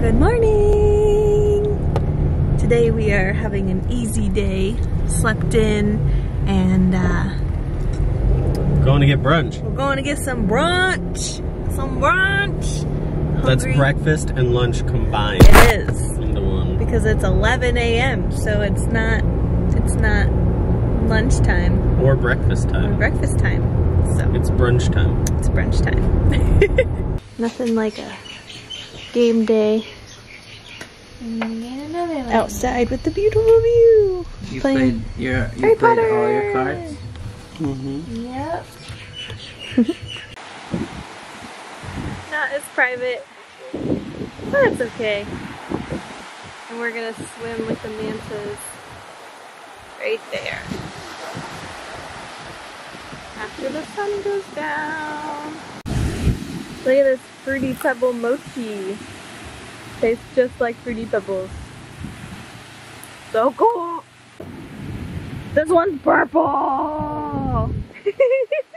Good morning! Today we are having an easy day. Slept in and uh, Going to get brunch. we're going to get some brunch. Some brunch. That's Hungry. breakfast and lunch combined It is because it's 11 a.m. So it's not it's not lunchtime Or breakfast or time. breakfast time. So It's brunch time. it's brunch time. Nothing like a game day outside with the beautiful view. You Playing played your you Harry played Potter. all your cards. Mm-hmm. Yep. Not as private, but it's okay. And we're gonna swim with the mantas right there. After the sun goes down. Look at this fruity pebble mochi. Tastes just like fruity pebbles. So cool. This one's purple.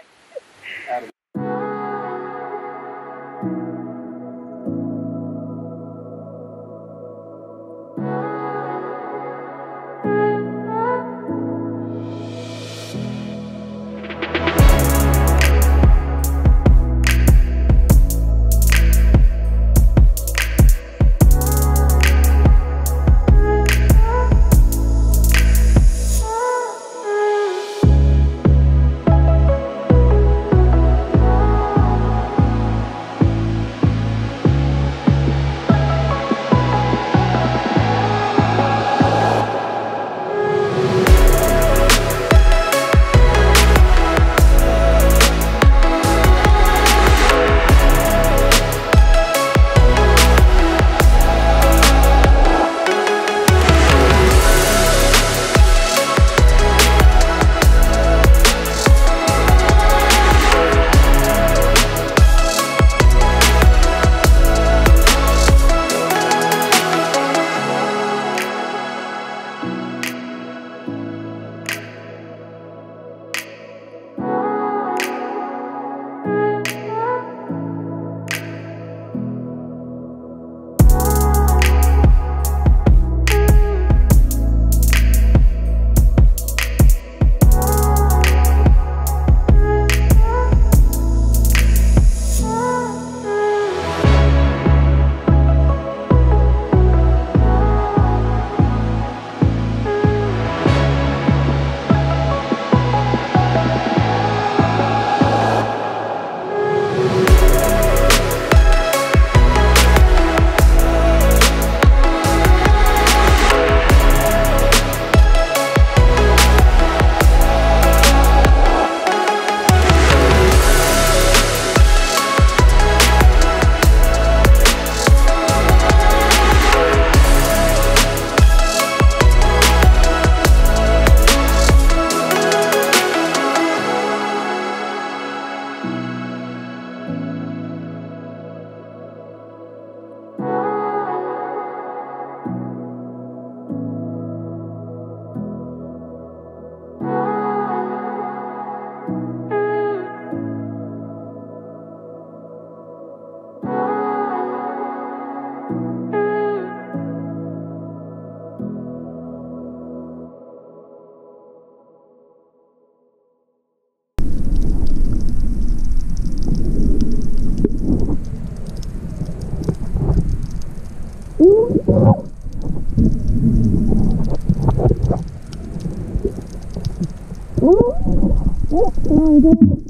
Oh,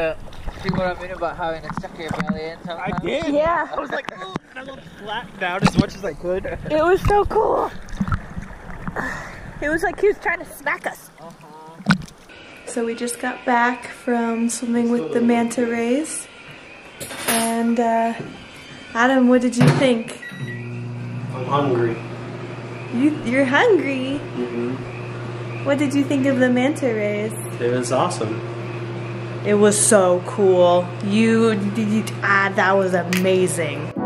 Yeah. See what I mean about having to stuck your belly in sometimes? I did. Yeah. I was like, oh, and I looked flat down as much as I could. It was so cool. It was like he was trying to smack us. So we just got back from swimming with the manta rays. And uh, Adam, what did you think? I'm hungry. You, you're hungry. hmm What did you think of the manta rays? It was awesome. It was so cool. You, ah, that was amazing.